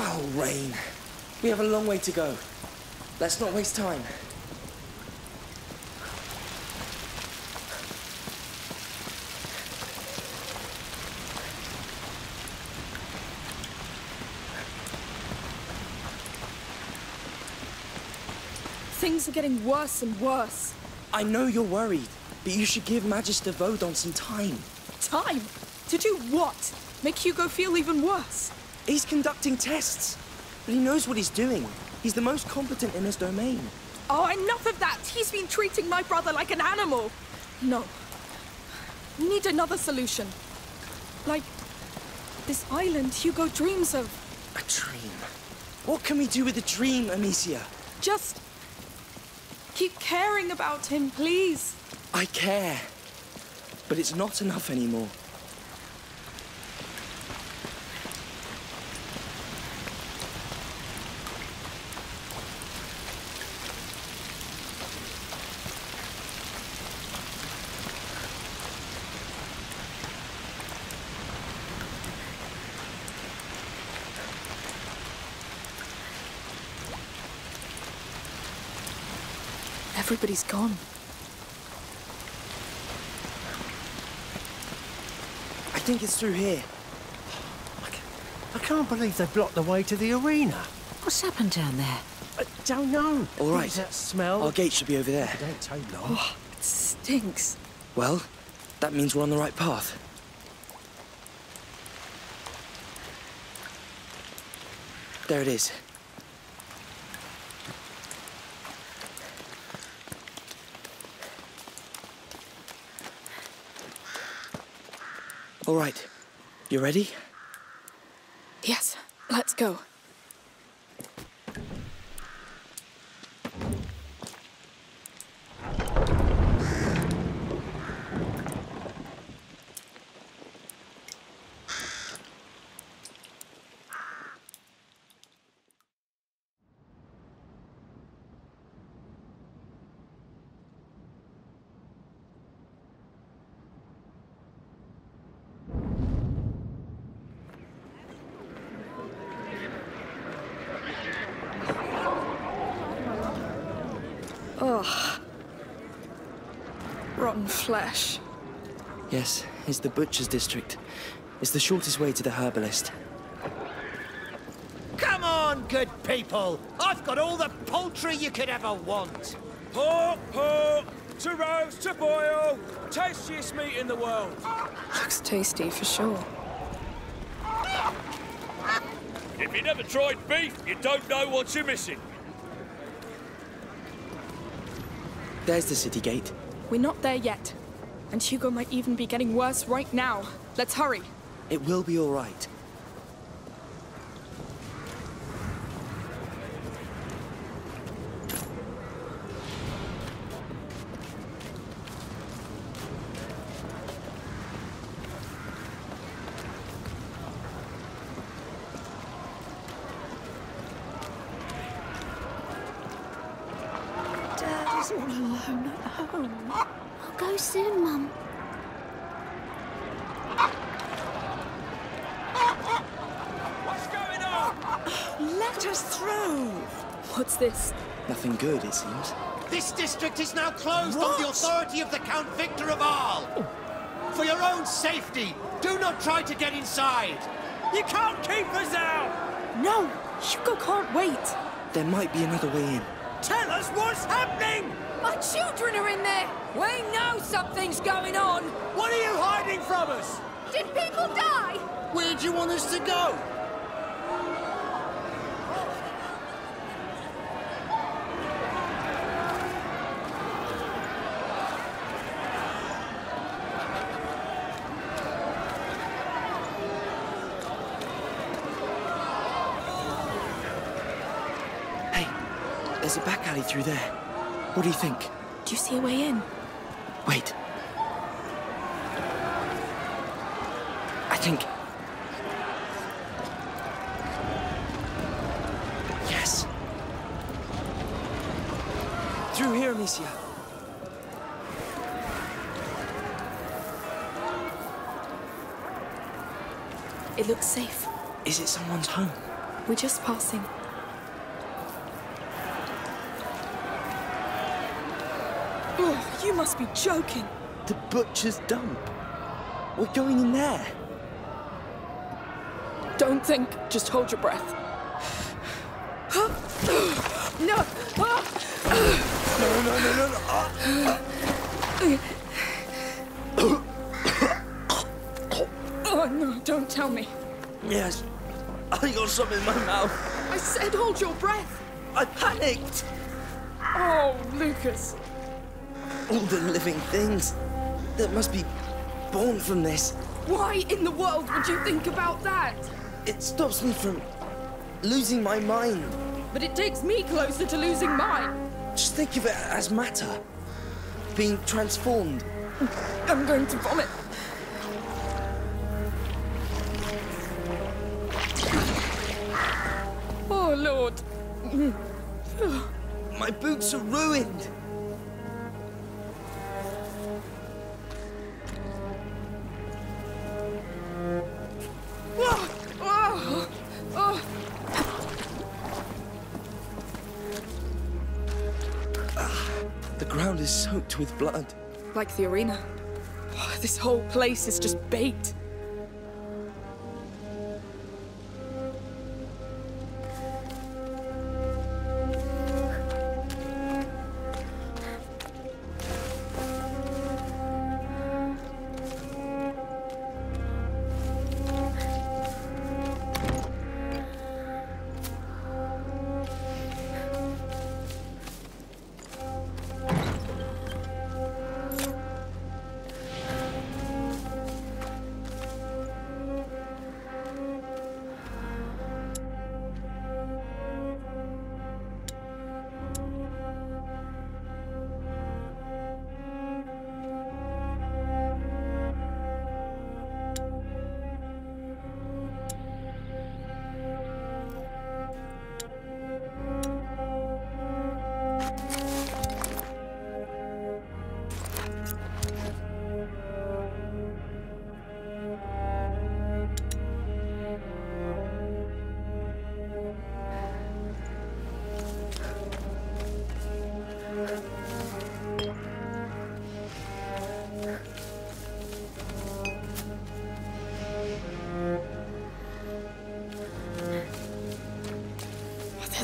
Foul rain. We have a long way to go. Let's not waste time. Things are getting worse and worse. I know you're worried, but you should give Magister Vaudin some time. Time? To do what? Make Hugo feel even worse? He's conducting tests, but he knows what he's doing. He's the most competent in his domain. Oh, enough of that! He's been treating my brother like an animal! No. We need another solution. Like this island Hugo dreams of. A dream. What can we do with a dream, Amicia? Just keep caring about him, please. I care. But it's not enough anymore. Everybody's gone. I think it's through here. I can't believe they blocked the way to the arena. What's happened down there? I don't know. All right. What's that smell? Our gate should be over there. It don't take long. Oh, it stinks. Well, that means we're on the right path. There it is. All right. You ready? Yes, let's go. Flesh. Yes, it's the butcher's district. It's the shortest way to the herbalist. Come on, good people! I've got all the poultry you could ever want! Pork, pork, to roast, to boil, tastiest meat in the world. Looks tasty for sure. If you never tried beef, you don't know what you're missing. There's the city gate. We're not there yet. And Hugo might even be getting worse right now. Let's hurry. It will be all right. Dad is all alone at home. I'll go soon, Mum. What's going on? Let us through! What's this? Nothing good, it seems. This district is now closed on the authority of the Count Victor of Arles. For your own safety, do not try to get inside. You can't keep us out! No! Hugo can't wait! There might be another way in. Tell us what's happening! My children are in there! We know something's going on! What are you hiding from us? Did people die? Where do you want us to go? Hey, there's a back alley through there. What do you think? Do you see a way in? Wait. I think. Yes. Through here, Amicia. It looks safe. Is it someone's home? We're just passing. Oh, you must be joking. The butcher's dump. We're going in there. Don't think, just hold your breath. no! No, no, no, no, no. Oh no, don't tell me. Yes. I got something in my mouth. I said hold your breath. I panicked. Oh, Lucas. All the living things that must be born from this. Why in the world would you think about that? It stops me from losing my mind. But it takes me closer to losing mine. Just think of it as matter. Being transformed. I'm going to vomit. Blood. Like the arena. This whole place is just bait.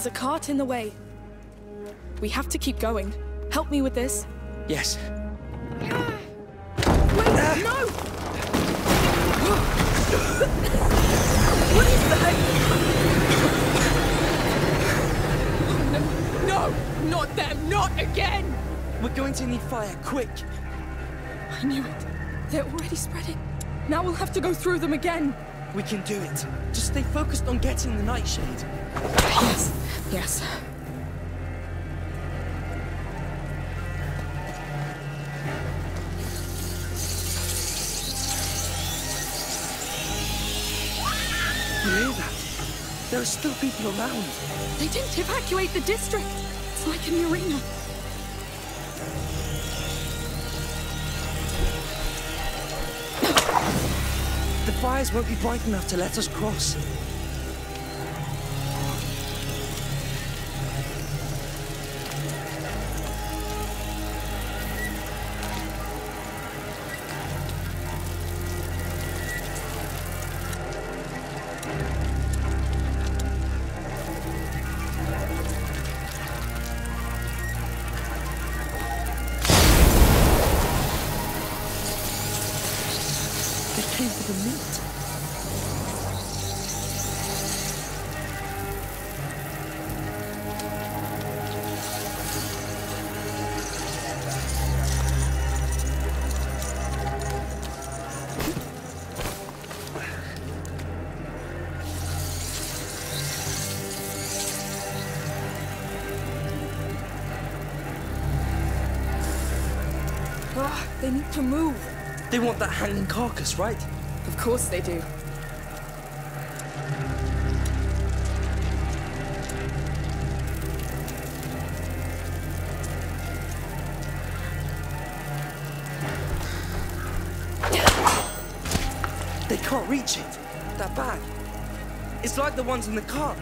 There's a cart in the way. We have to keep going. Help me with this. Yes. Wait, ah. no! what is that? Oh, no, no, not them, not again! We're going to need fire, quick. I knew it. They're already spreading. Now we'll have to go through them again. We can do it. Just stay focused on getting the nightshade. Yes, yes. You hear that? There are still people around. They didn't evacuate the district. It's like an arena. The fires won't be bright enough to let us cross. Want carcass, right? Of course they do. They can't reach it. That bag. It's like the ones in the cart.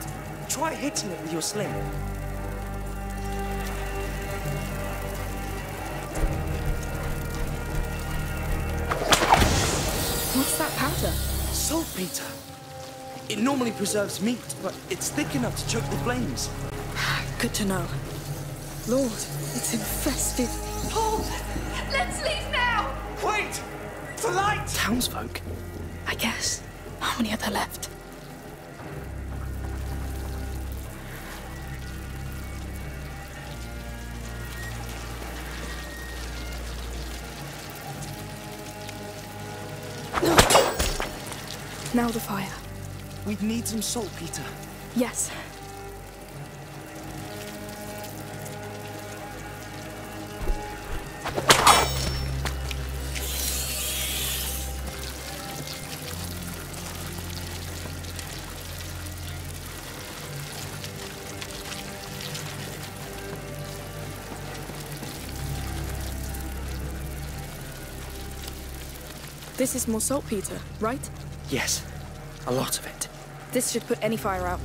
Try hitting it with your sling. Saltpeter. It normally preserves meat, but it's thick enough to choke the flames. Good to know. Lord, it's infested. Paul, let's leave now! Wait! The light! Townsfolk? I guess. How many are there left? Now the fire. We'd need some saltpeter. Yes. This is more saltpeter, right? Yes, a lot of it. This should put any fire out.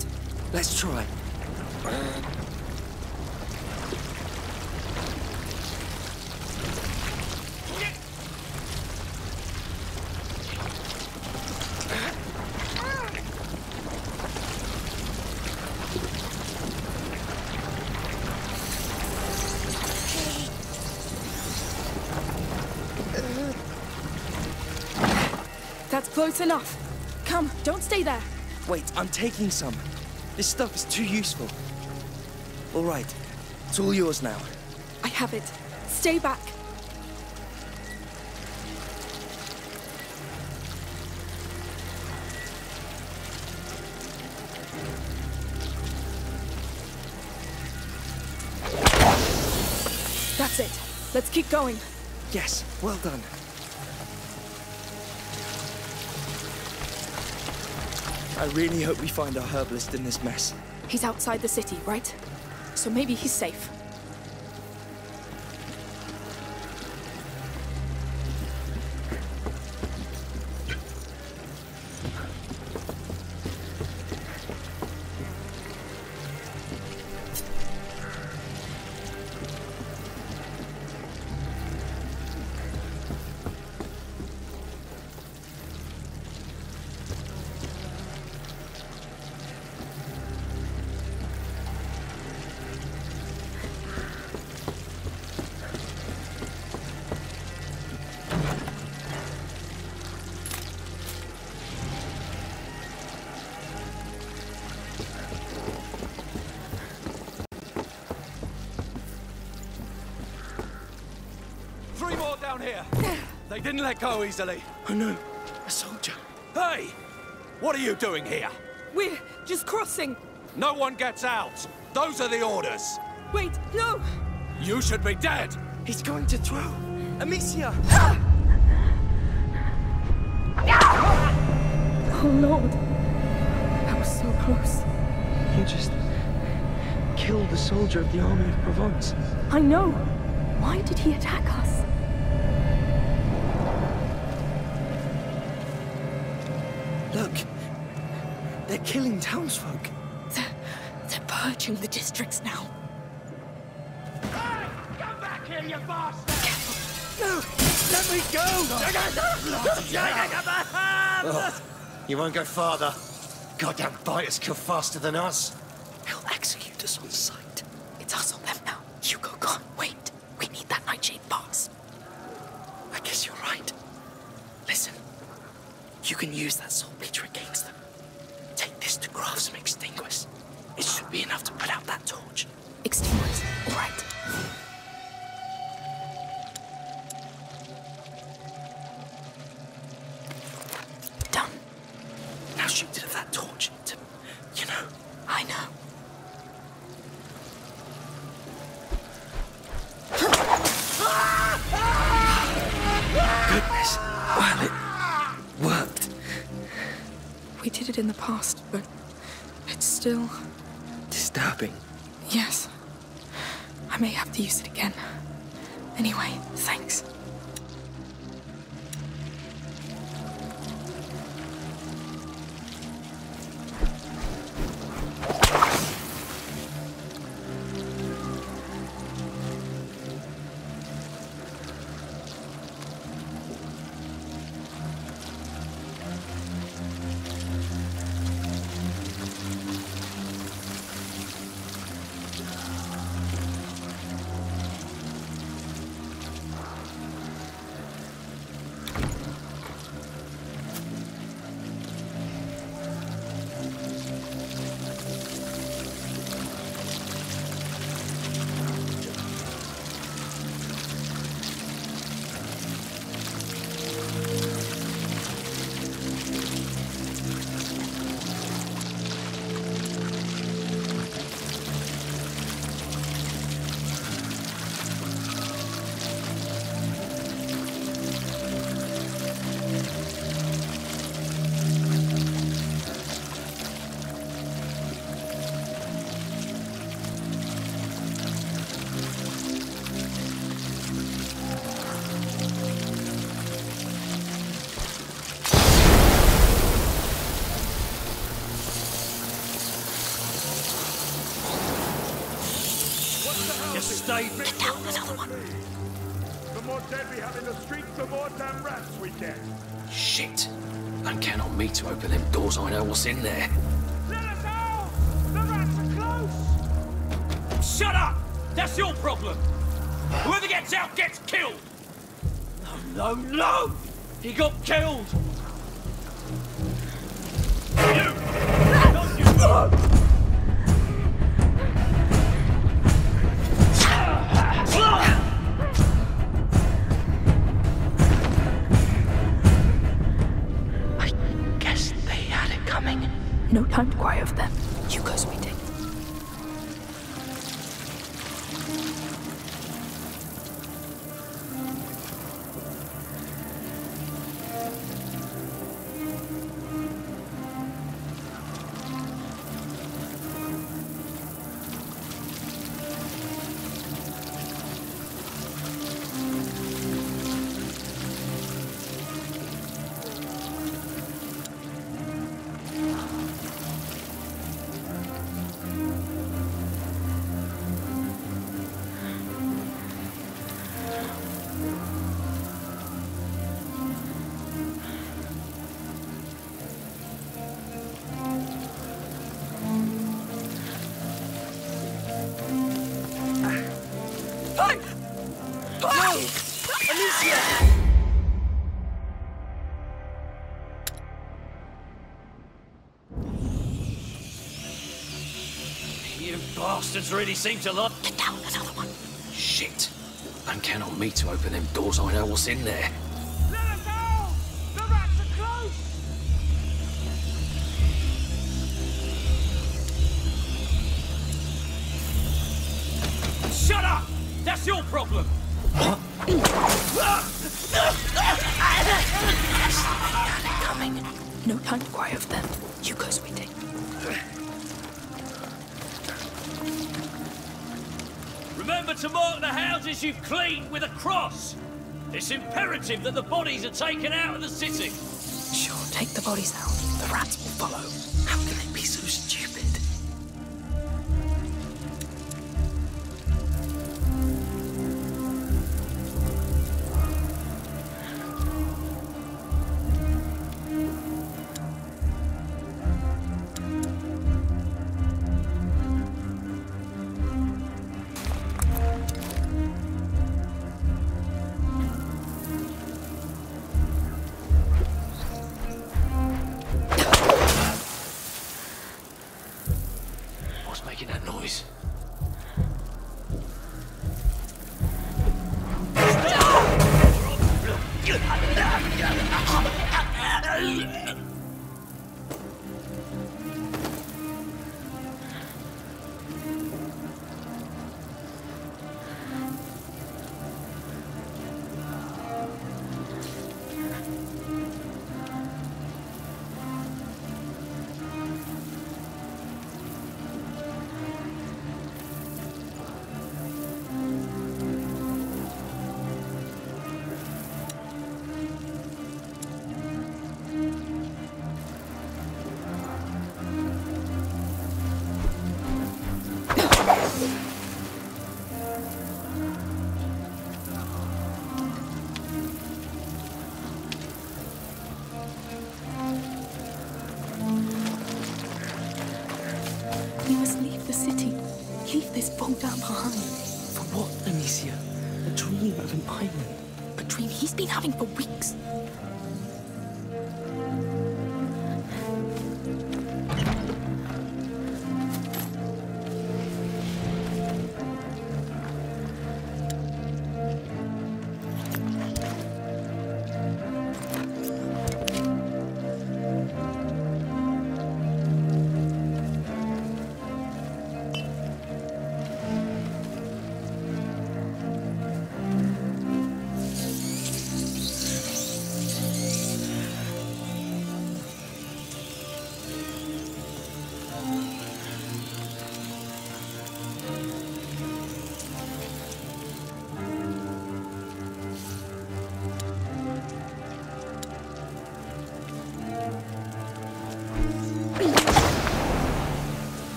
Let's try. That's close enough. Don't stay there. Wait, I'm taking some. This stuff is too useful. All right, it's all yours now. I have it. Stay back. That's it. Let's keep going. Yes, well done. I really hope we find our herbalist in this mess. He's outside the city, right? So maybe he's safe. They didn't let go easily. Oh no, a soldier. Hey! What are you doing here? We're just crossing. No one gets out. Those are the orders. Wait, no! You should be dead. He's going to throw. Amicia! Oh Lord. That was so close. You just killed the soldier of the army of Provence. I know. Why did he attack killing townsfolk. They're, they're purging the districts now. Hey! Come back here, you bastard! No, let me go! You won't go farther. Goddamn biters kill faster than us. Me to open them doors. I know what's in there. Let us out! The rats are close! Shut up! That's your problem! Whoever gets out gets killed! No, no, no! He got killed! You bastards really seem to like... Get down, another one. Shit. Don't count on me to open them doors. I know what's in there. Let us out! The rats are close! Shut up! That's your problem! Coming. No time to cry over them. You go, Remember to mark the houses you've cleaned with a cross! It's imperative that the bodies are taken out of the city! Sure, take the bodies out. The rats will follow.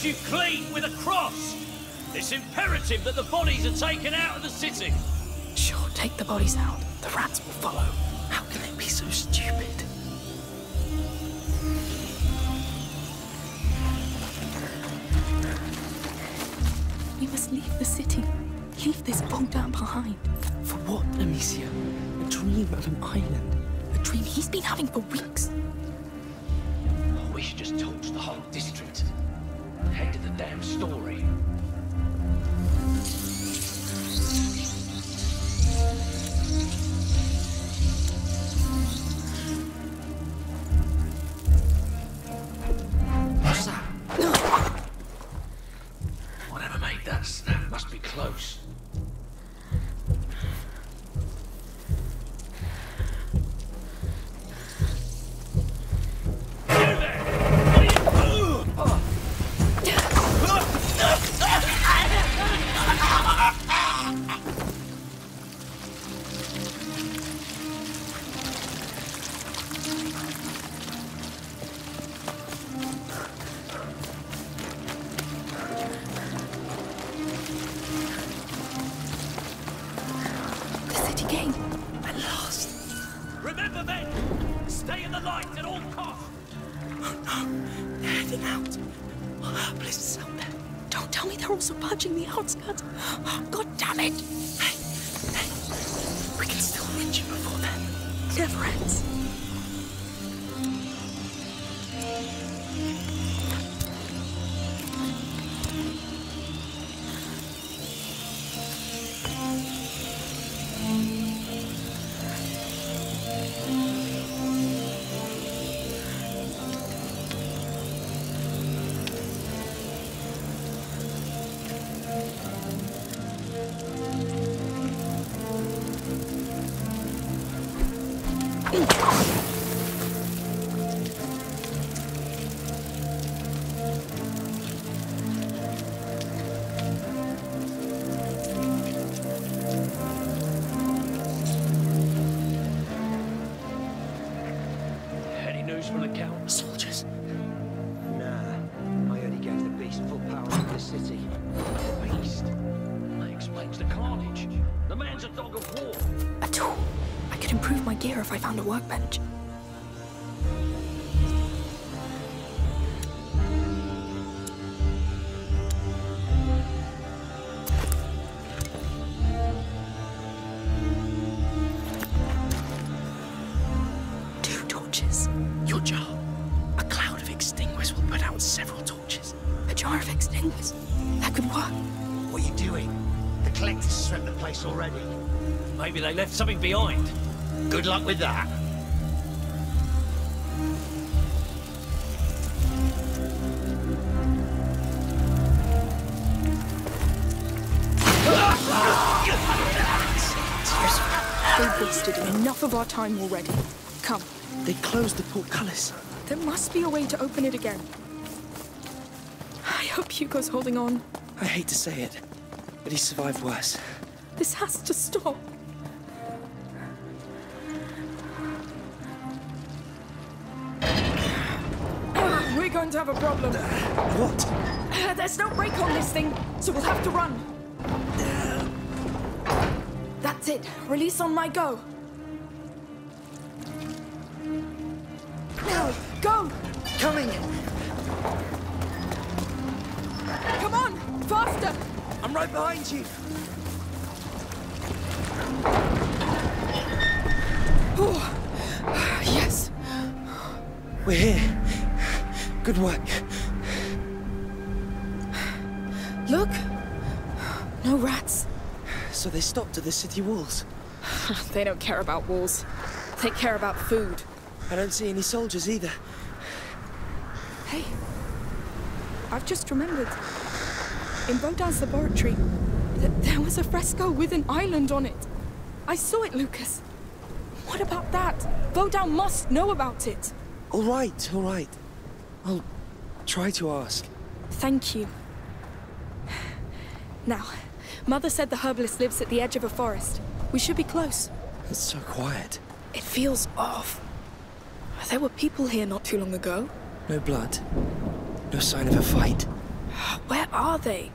Houses you clean with a cross. It's imperative that the bodies are taken out of the city. Sure, take the bodies out. The rats will follow. How can they be so stupid? We must leave the city. Leave this Bogdan behind. For what, Amicia? A dream of an island. A dream he's been having for weeks. Oh, We should just torch the whole district. End of the damn story. Place already. Maybe they left something behind. Good luck with that. They've wasted enough of our time already. Come, They closed the portcullis. there must be a way to open it again. I hope Hugo's holding on. I hate to say it, but he survived worse. This has to stop. We're going to have a problem. What? Uh, There's no brake on this thing, so we'll have to run. That's it. Release on my go. Now, go! Coming! Come on! Faster! I'm right behind you! Oh, yes. We're here. Good work. Look. No rats. So they stopped at the city walls. They don't care about walls. They care about food. I don't see any soldiers either. Hey, I've just remembered. In Vaudin's laboratory, th- there was a fresco with an island on it. I saw it, Lucas. What about that? Vaudin must know about it. All right, all right. I'll try to ask. Thank you. Now, Mother said the herbalist lives at the edge of a forest. We should be close. It's so quiet. It feels off. There were people here not too long ago. No blood. No sign of a fight. Where are they?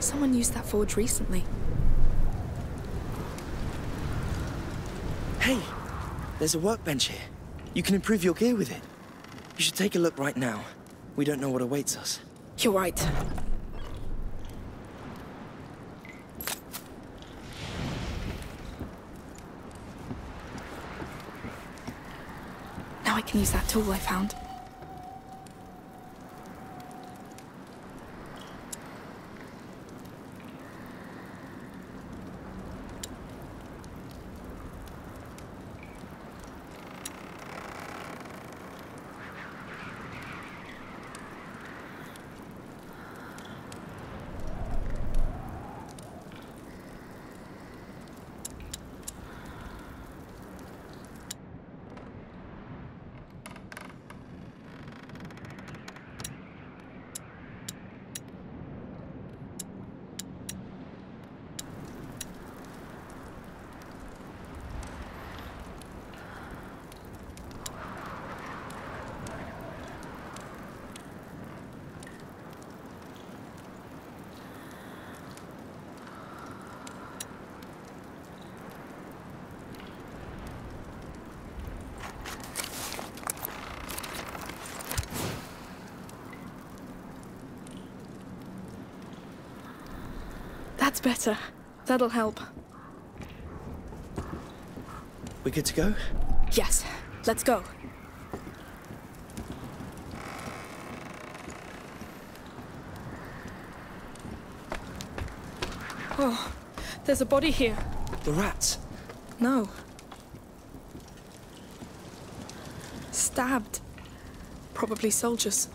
Someone used that forge recently. Hey, there's a workbench here. You can improve your gear with it. You should take a look right now. We don't know what awaits us. You're right. Now I can use that tool I found. That's better. That'll help. We good to go? Yes, let's go. Oh, there's a body here. The rats. No. Stabbed. Probably soldiers.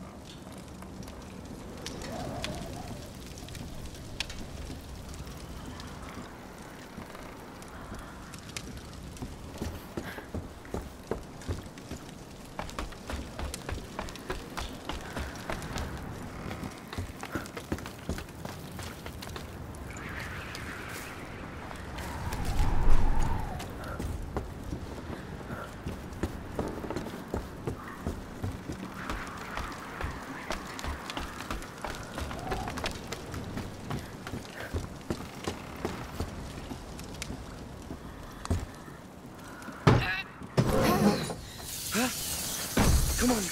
Come on.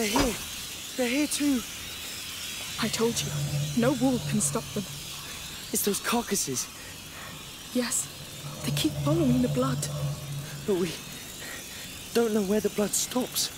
They're here. They're here too. I told you, no wall can stop them. It's those carcasses. Yes, they keep following the blood. But we don't know where the blood stops.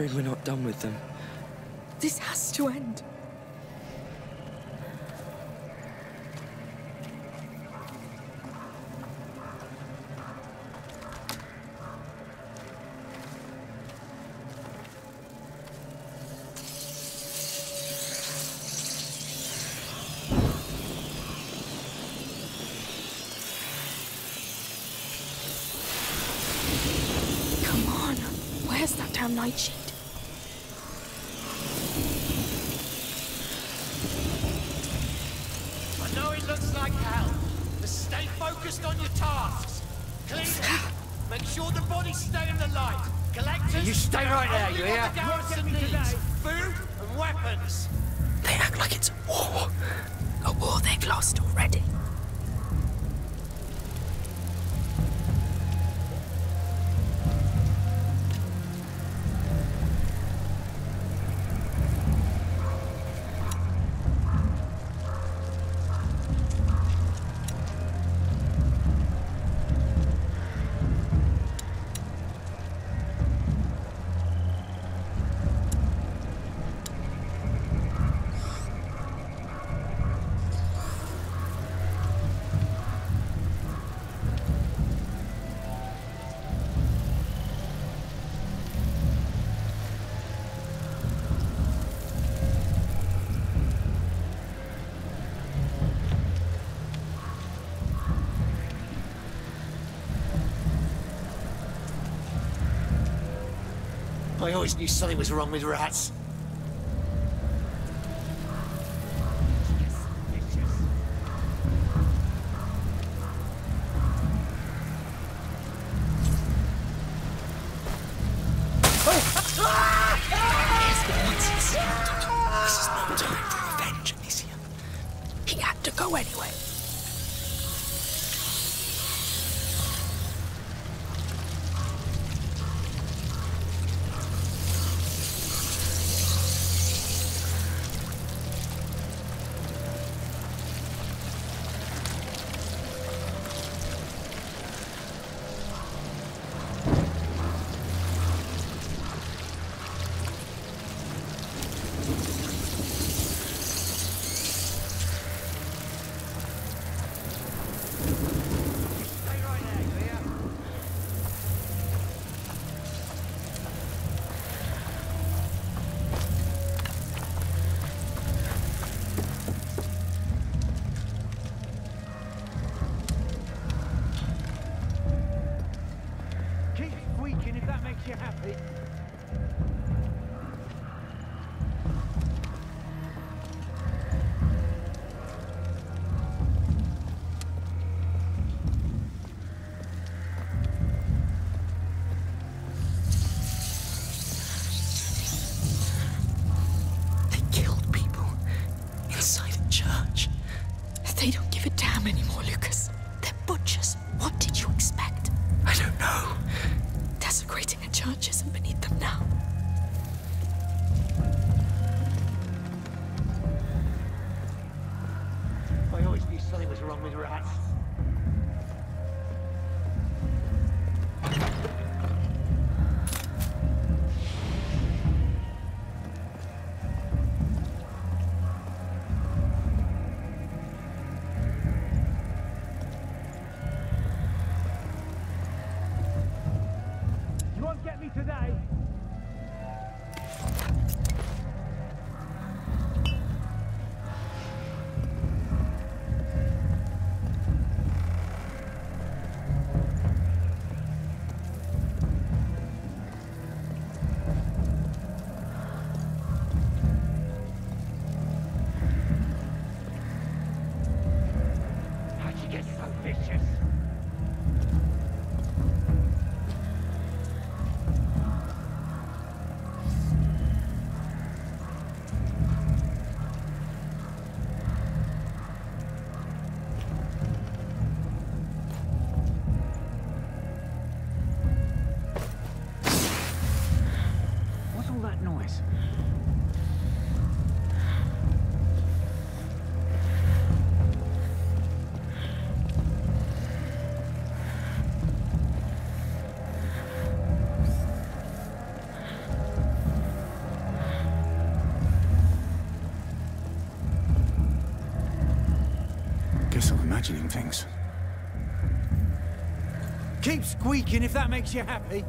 Afraid we're not done with them. Clean. Make sure the bodies stay in the light. Collectors... You stay right there, you hear? The garrison needs food and weapons. They act like it's a war. A war they've lost already. always knew something was wrong with rats. squeaking if that makes you happy.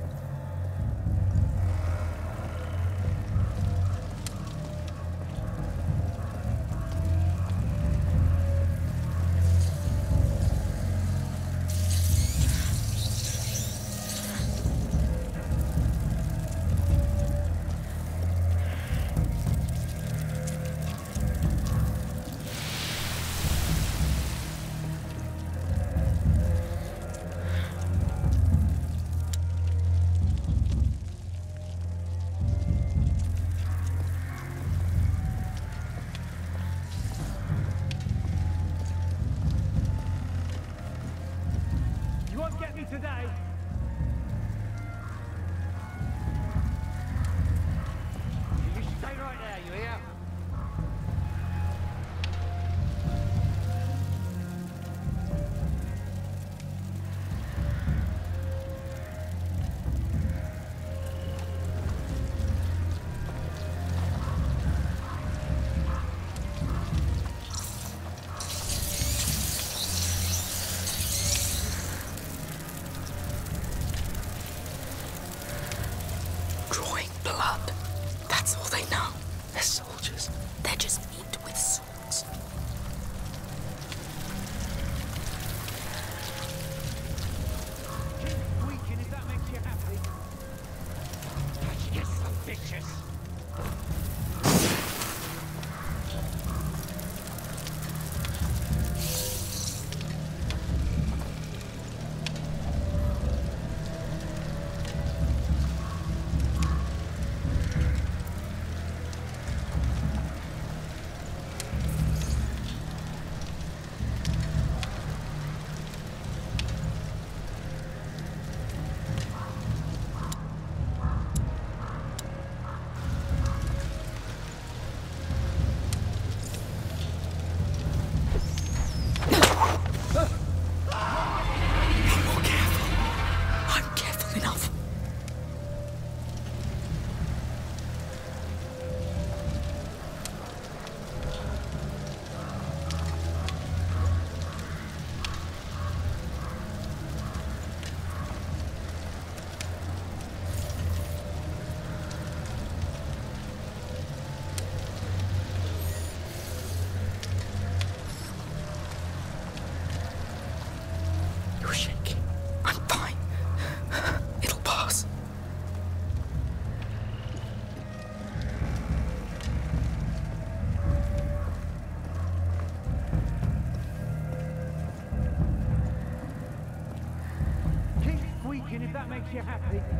Happy.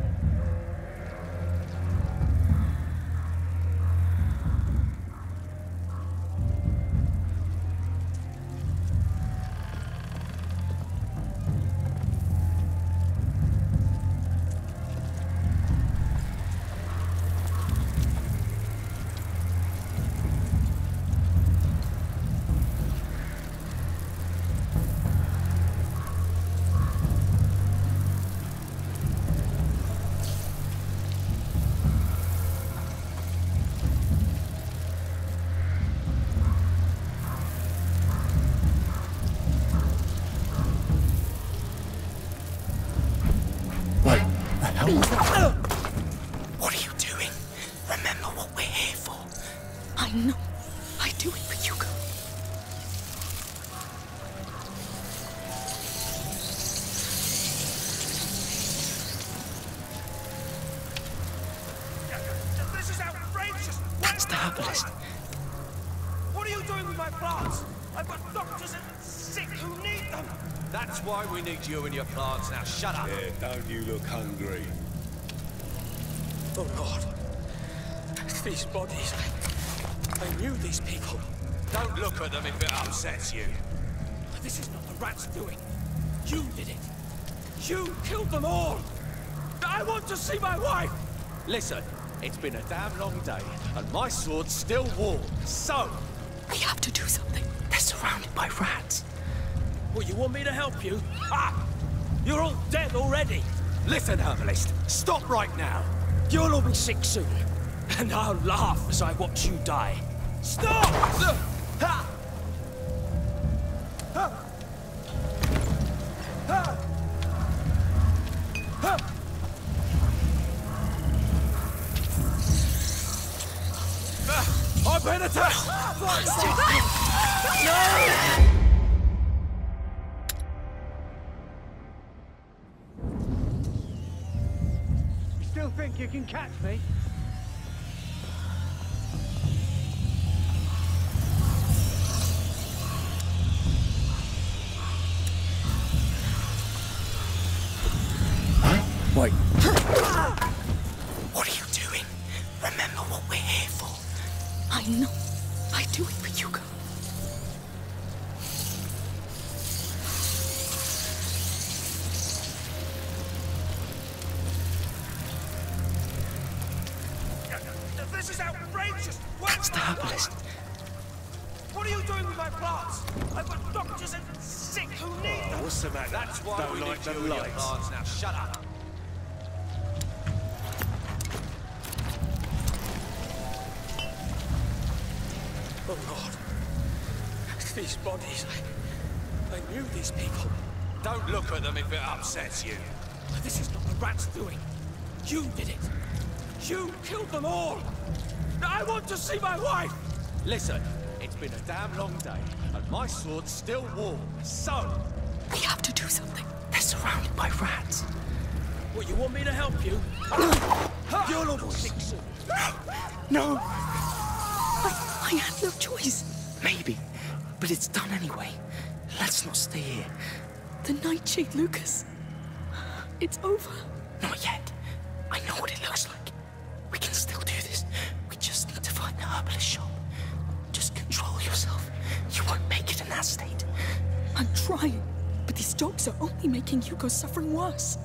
Why we need you and your plants now. Shut up. Yeah, don't you look hungry? Oh Lord. These bodies. I knew these people. Don't look at them if it upsets you. This is not the rats doing. You did it. You killed them all. I want to see my wife. Listen, it's been a damn long day, and my sword's still warm. So, We have to do something. They're surrounded by rats. You want me to help you? Ha! You're all dead already. listen, herbalist. Stop right now. You'll all be sick soon. And I'll laugh as I watch you die. Stop! Look at them if it upsets you. This is not the rat's doing. You did it. You killed them all. I want to see my wife. Listen, it's been a damn long day, and my sword's still warm. So, We have to do something. They're surrounded by rats. Well, you want me to help you? You'll all be sick. No. I, I had no choice. Maybe, but it's done anyway. Let's not stay here. The Nightshade, Lucas. It's over. Not yet. I know what it looks like. We can still do this. We just need to find the herbalist shop. Just control yourself. You won't make it in that state. I'm trying, but these dogs are only making Hugo suffering worse.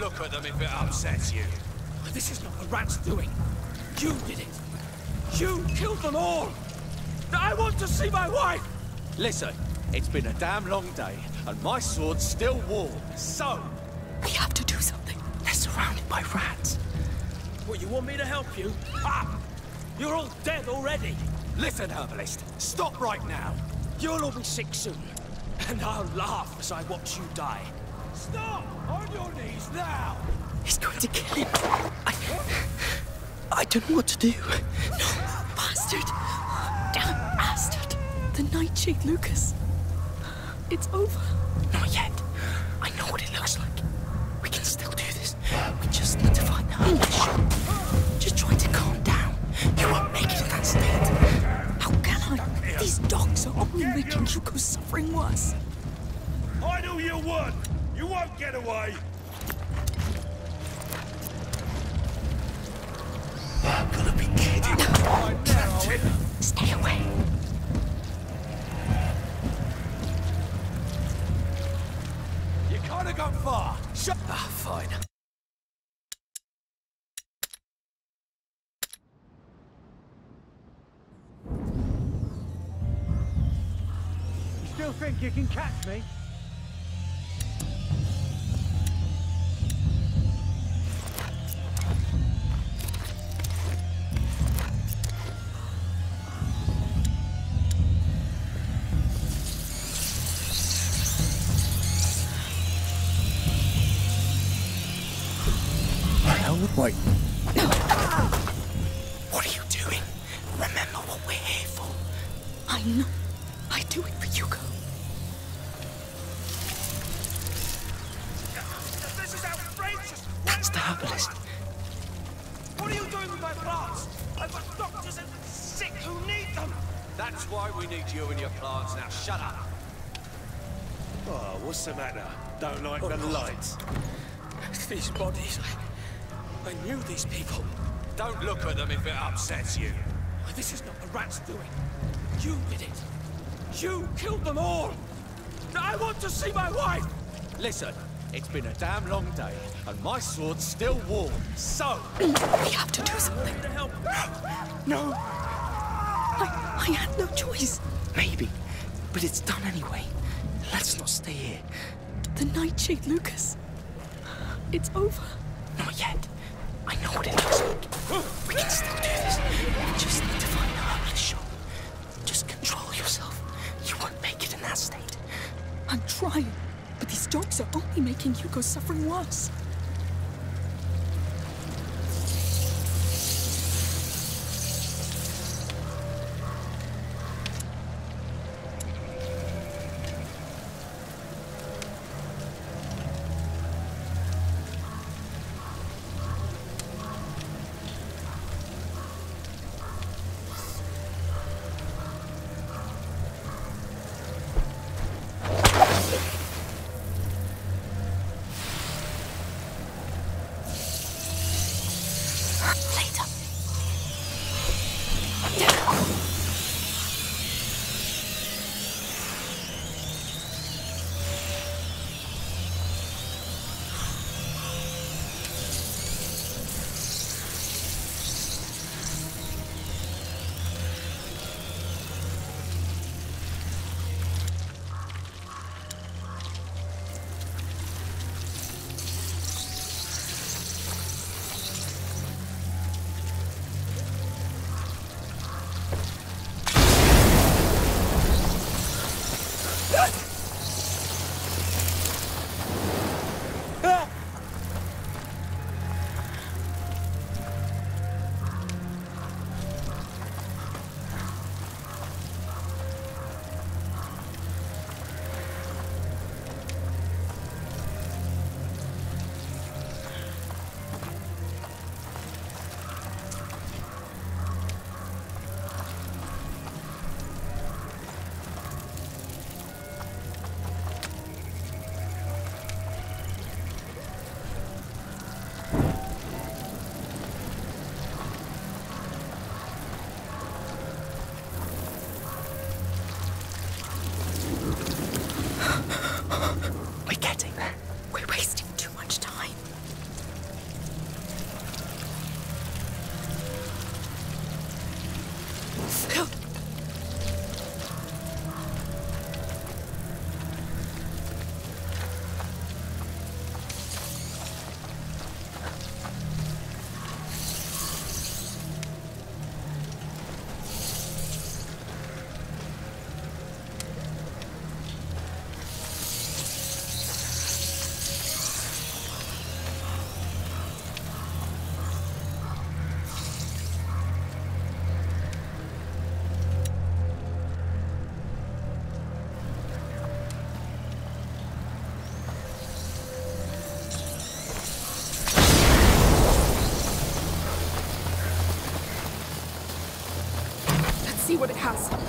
Look at them if it upsets you. This is not the rat's doing. You did it. You killed them all. I want to see my wife. Listen, it's been a damn long day, and my sword's still warm. So, We have to do something. They're surrounded by rats. Well, you want me to help you? Ah! You're all dead already. listen, herbalist. Stop right now. You'll all be sick soon. And I'll laugh as I watch you die. Stop! Your knees now! He's going to kill him. I... I don't know what to do. No, bastard! Damn bastard! The Nightshade, Lucas. It's over. Not yet. I know what it looks like. We can still do this. We just need to find the shop. Just try to calm down. You won't make it in that state. How can I? These dogs are only making Hugo's suffering worse. I knew you would! You won't get away! You've got to be kidding. Captain. Stay away. You can't have gone far. Shut Ah, fine. You still think you can catch me? What's the matter? Don't like oh, the lights? These bodies, I, I knew these people. Don't look at them if it upsets you. This is not the rat's doing. You did it. You killed them all. I want to see my wife. Listen, it's been a damn long day, and my sword's still warm. So, We have to do something. No, I, I had no choice. maybe. But it's done anyway. Let's not stay here. The Nightshade, Lucas. It's over. Not yet. I know what it looks like. We can still do this. We just need to find the herbalist shop. Just control yourself. You won't make it in that state. I'm trying, but these dogs are only making Hugo's suffering worse. Let's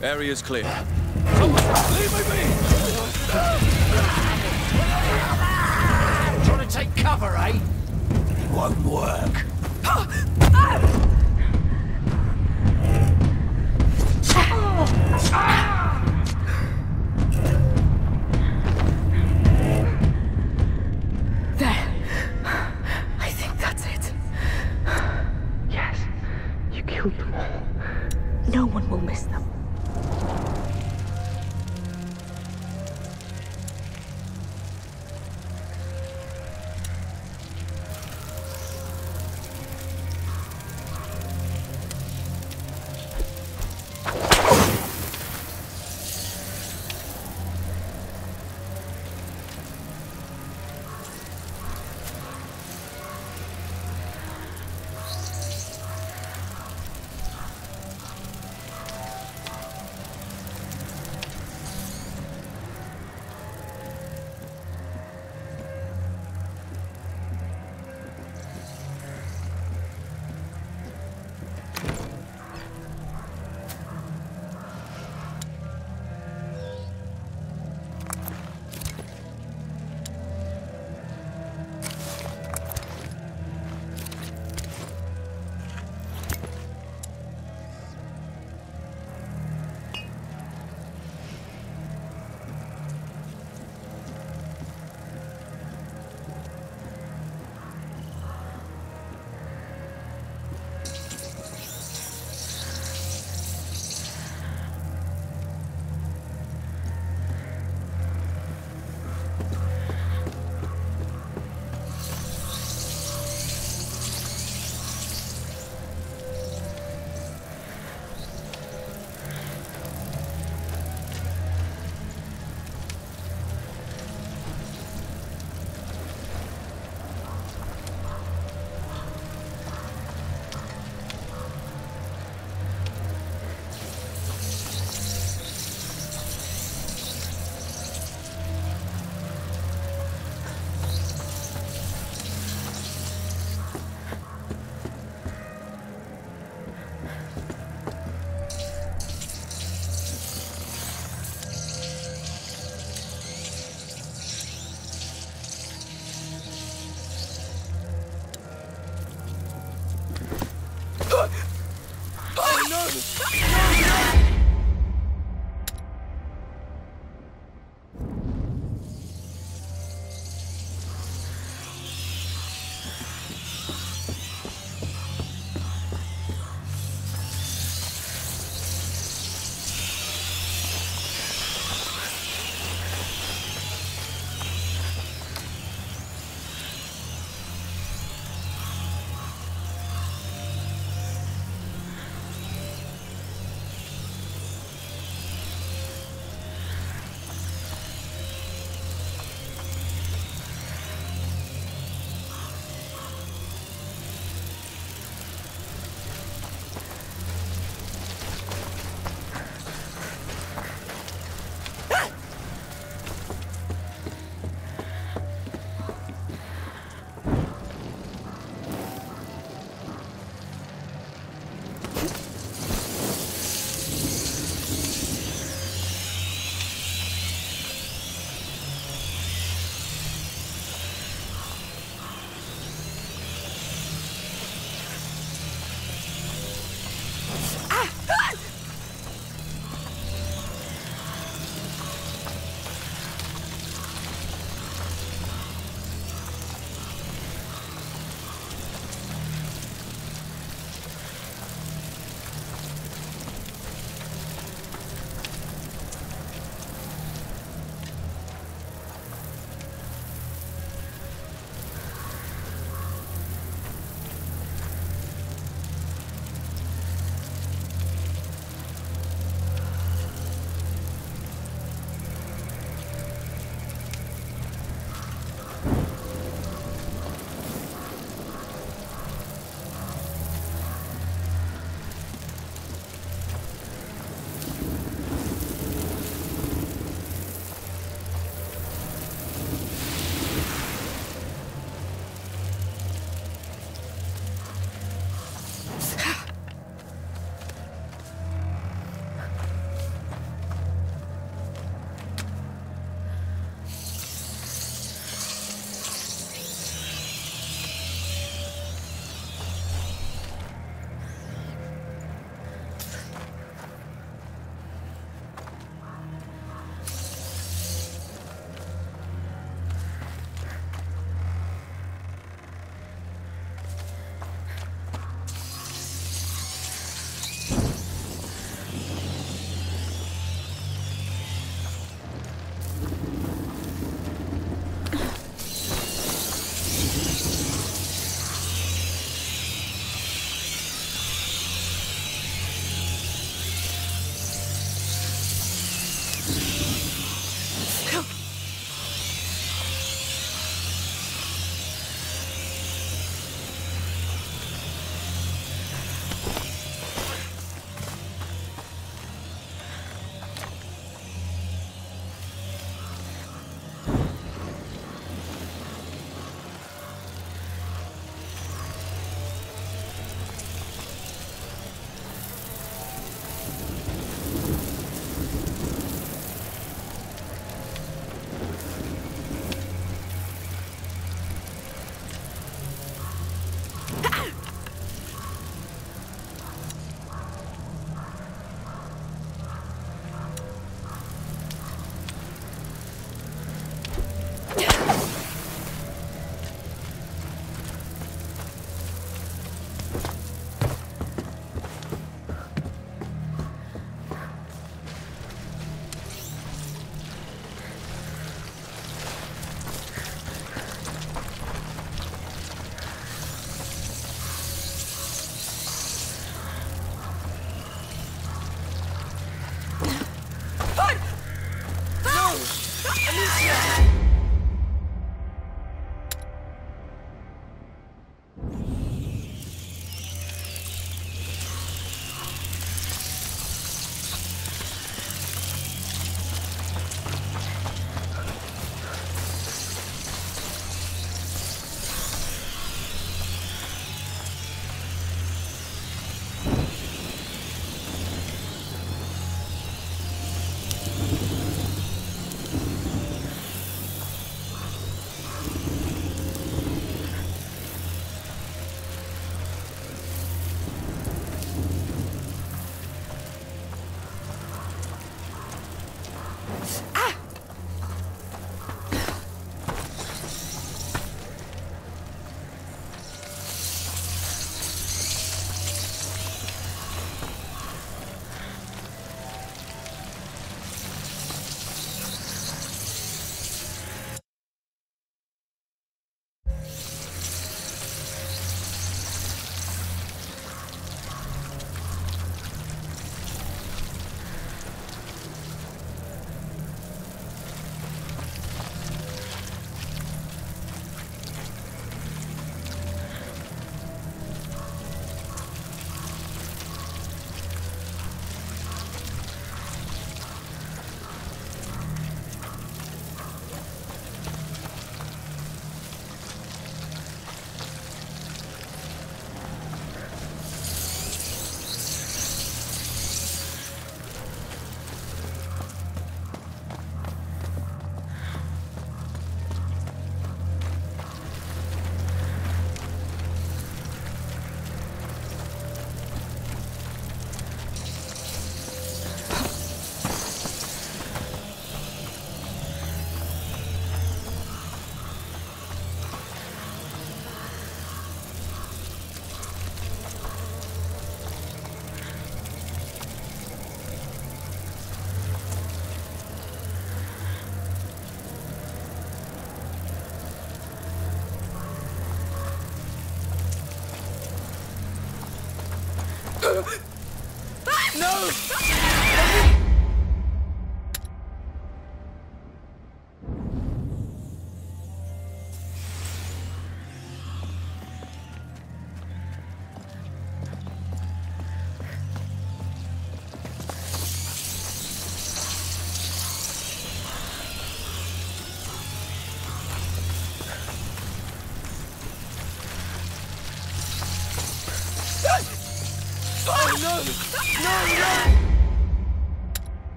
Area's clear. Leave me be! Trying to take cover, eh? It won't work.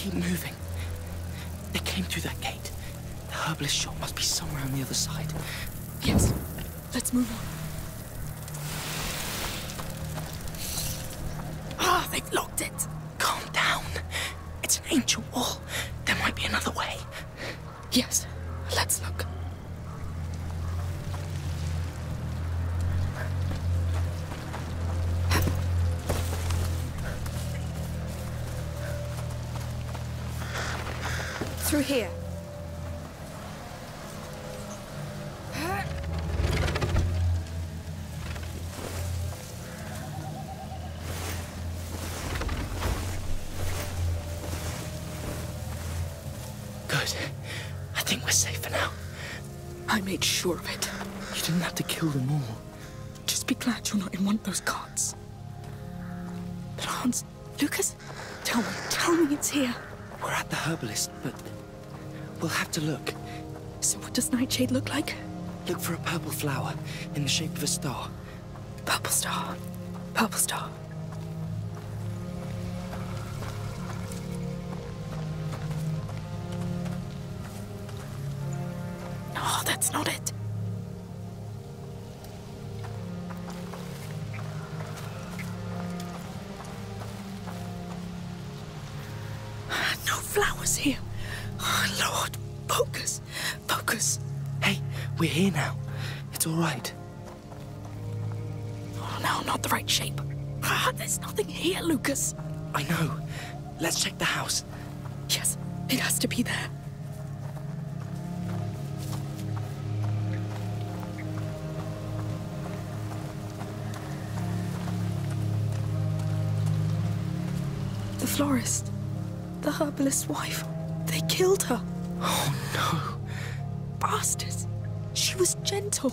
Keep moving. Sure of it. You didn't have to kill them all. Just be glad you're not in one of those carts. But Hans, Lucas, tell me, tell me it's here. We're at the herbalist, but we'll have to look. So what does Nightshade look like? Look for a purple flower in the shape of a star. Purple star. Purple star. No, that's not it. We're here now. It's all right. Oh, no, not the right shape. Ah, there's nothing here, Lucas. I know. Let's check the house. Yes, it has to be there. The florist, the herbalist's wife, they killed her. Oh no. Bastards. Was gentle.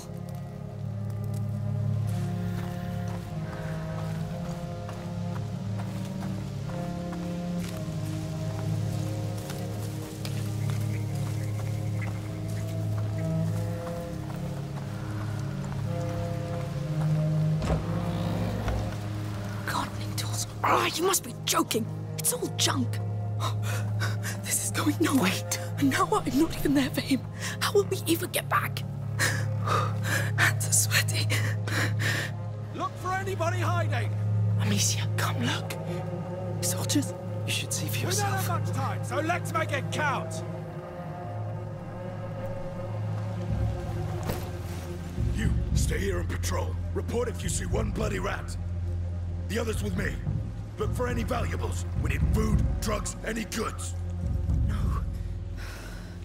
Gardening tools. Ah, you must be joking. It's all junk. This is going nowhere. Wait. And now I'm not even there for him. How will we even get back? anybody hiding? Amicia, come look. Soldiers, you should see for yourself. We don't have much time, so let's make it count. You, stay here and patrol. Report if you see one bloody rat. The others with me. Look for any valuables. We need food, drugs, any goods. No.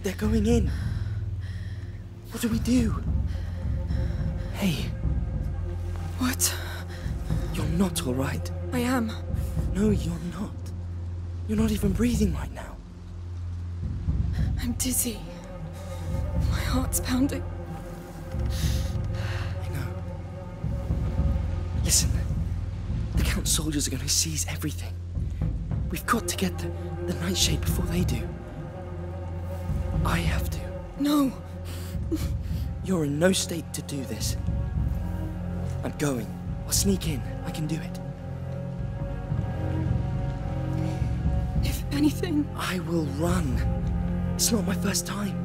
They're going in. What do we do? Hey. What? You're not all right. I am. No, you're not. You're not even breathing right now. I'm dizzy. My heart's pounding. I know. Listen, the Count's soldiers are going to seize everything. We've got to get the, the Nightshade before they do. I have to. No. You're in no state to do this. I'm going. I'll sneak in. I can do it. If anything... I will run. It's not my first time.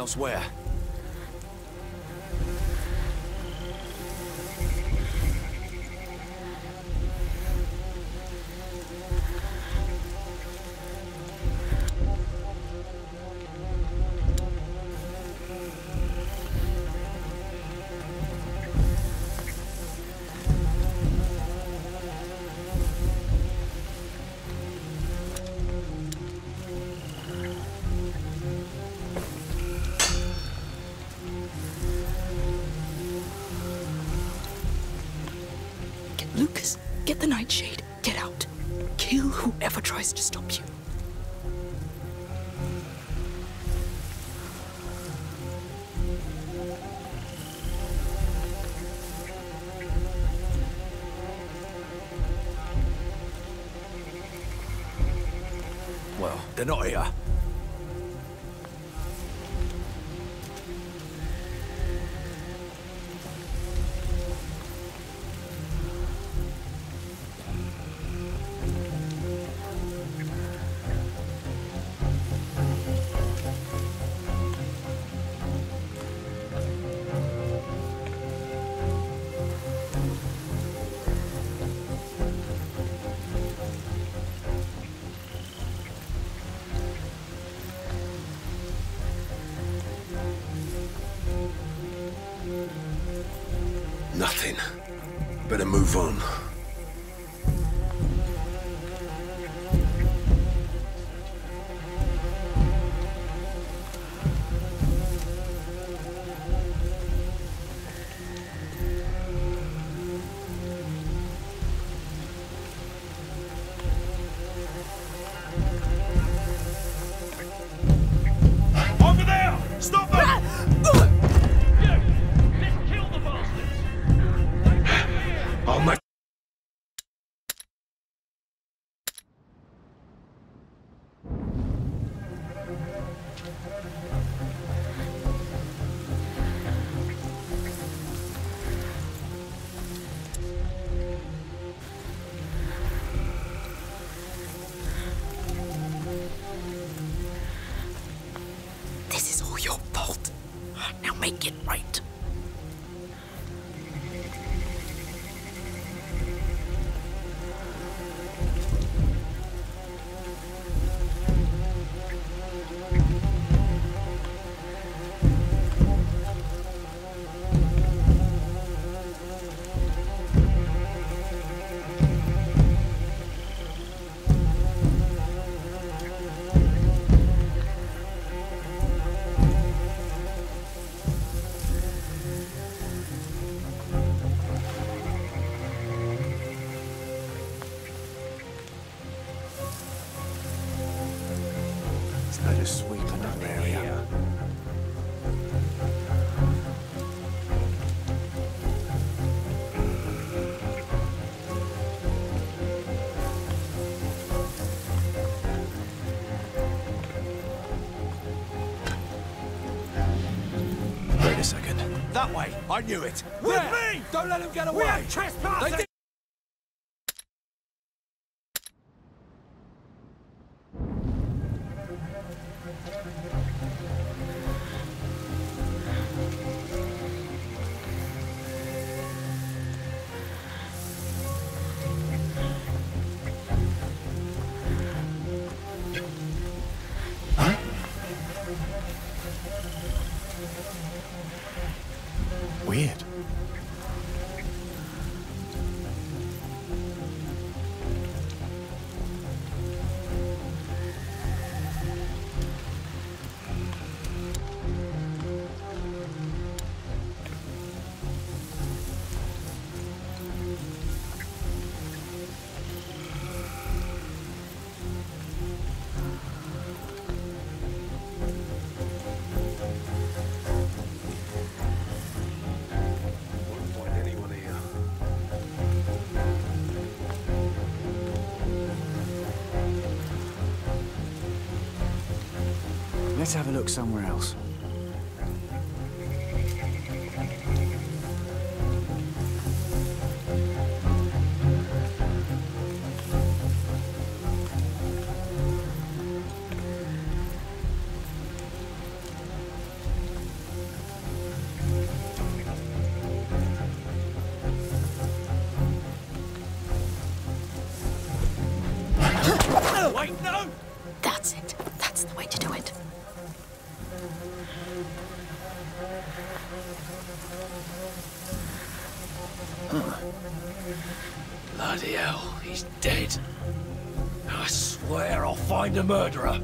elsewhere. That way. I knew it. With me! Don't let him get away. We have Let's have a look somewhere else. Bloody hell, he's dead. I swear I'll find a murderer.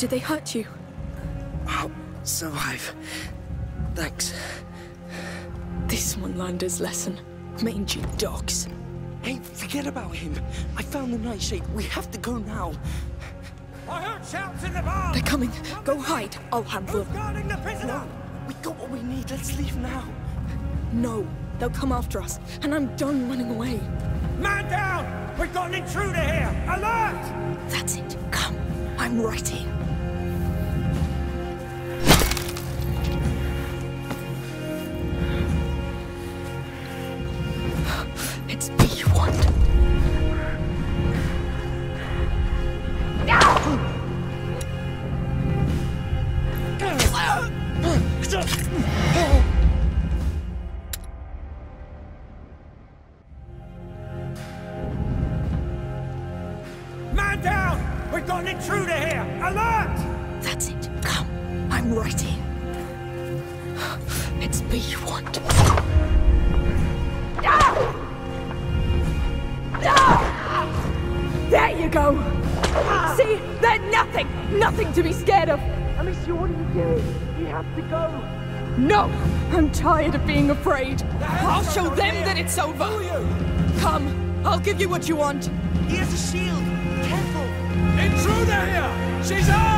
Did they hurt you? I'll survive. Thanks. This one learned his lesson. Mangy dogs. Hey, forget about him. I found the nightshade. We have to go now. I heard shouts in the barn! They're coming. Go hide. I'll handle them. guarding the prisoner? No. We got what we need. Let's leave now. No. They'll come after us, and I'm done running away. Man down! We've got an intruder here! Alert! That's it. Come. I'm right here. I'll give you what you want. He has a shield. Careful. Intruder here! She's out!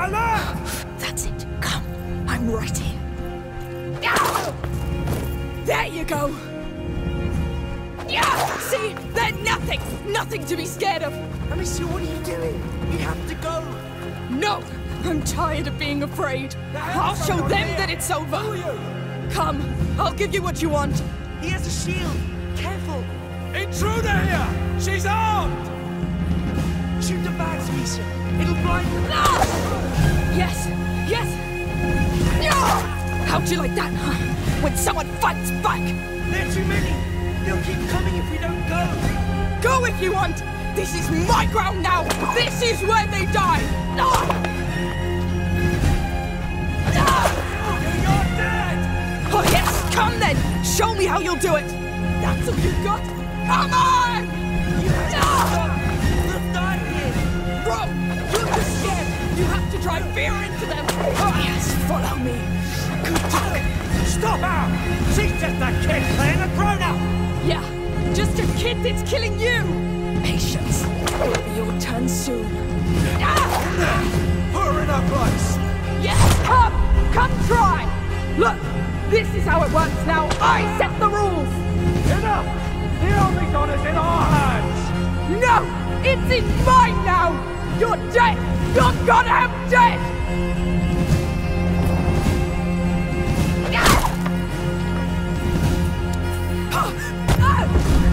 Alert! That's it. Come. I'm right here. There you go. Yeah! See? They're nothing! Nothing to be scared of! Amicia, what are you doing? We have to go! No! I'm tired of being afraid. I'll show them that it's over. Come, I'll give you what you want. He has a shield. Careful. Intruder here! She's armed! Shoot the bags, Amicia. It'll blind them. Ah! Yes, yes. Yeah! How'd you like that, huh? When someone fights back. There are too many. They'll keep coming if we don't go. Go if you want. This is my ground now. This is where they die. Ah! Oh, yes! Come then! Show me how you'll do it! That's all you've got? Come on! We'll die here! Bro! To drive fear into them! Oh, yes! Follow me! Good talk! Stop her! She's just a kid playing a grown-up! Yeah, just a kid that's killing you! Patience. It'll be your turn soon. Put her in her place! Yes, come! Come try! Look! This is how it works now! I set the rules! Enough! The only honor's in our hands! No! It's in mine now! You're dead! You're goddamn dead! I'll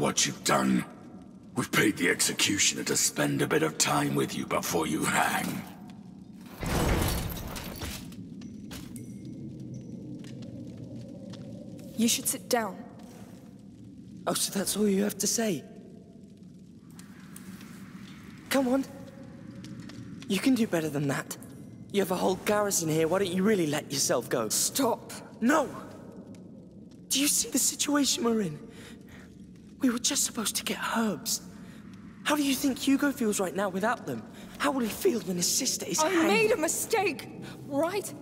what you've done. We've paid the executioner to spend a bit of time with you before you hang. You should sit down. Oh, so that's all you have to say? Come on. You can do better than that. You have a whole garrison here, why don't you really let yourself go? Stop. No! Do you see the situation we're in? We were just supposed to get herbs. How do you think Hugo feels right now without them? How will he feel when his sister is I hanged? made a mistake, right?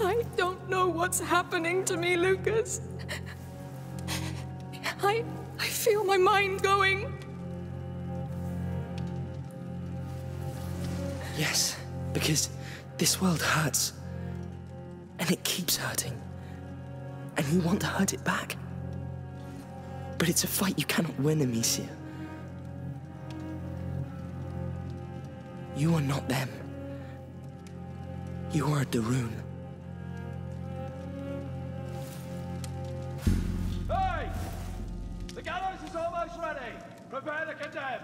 I don't know what's happening to me, Lucas. I I feel my mind going. Yes, because this world hurts. And it keeps hurting. And you want to hurt it back. But it's a fight you cannot win, Amicia. You are not them. You are a de Rune. Hey! The gallows is almost ready! Prepare to condemn!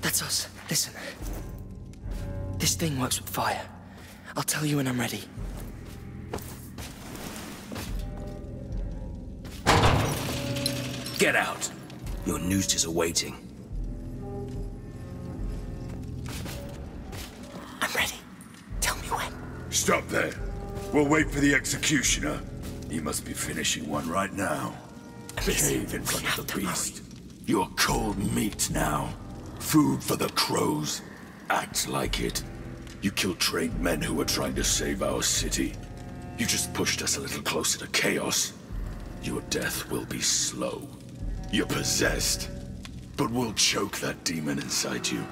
That's us. Listen. This thing works with fire. I'll tell you when I'm ready. Get out. Your noose is awaiting. I'm ready. Tell me when. Stop there. We'll wait for the executioner. He must be finishing one right now. Behave in front of the beast. You're cold meat now. Food for the crows. Act like it. You killed trained men who were trying to save our city. You just pushed us a little closer to chaos. Your death will be slow. You're possessed. But we'll choke that demon inside you.